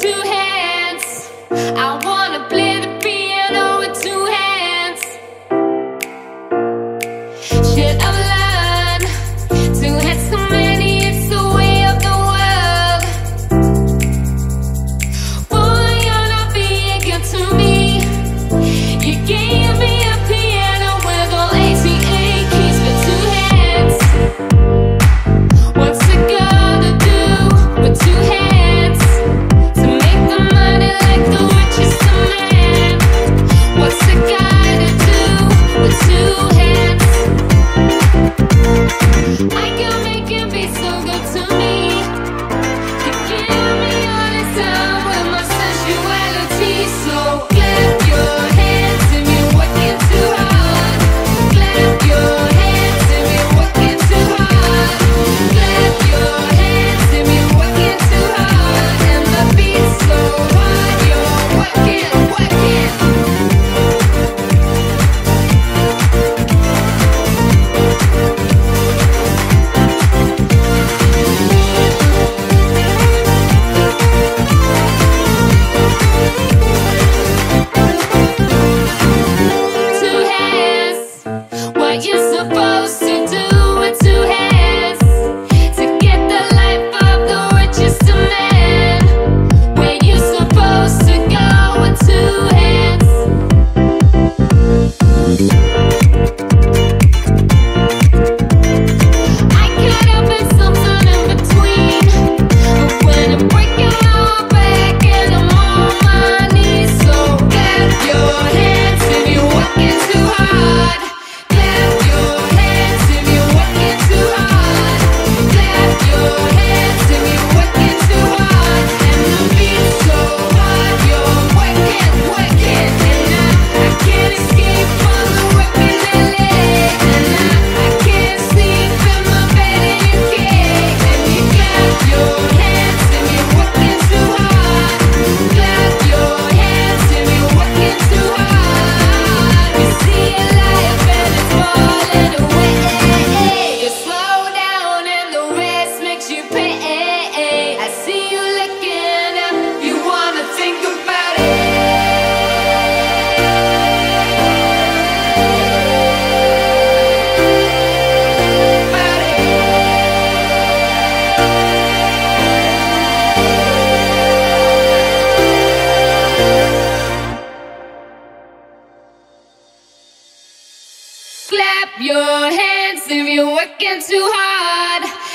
to Your hands if you're working too hard.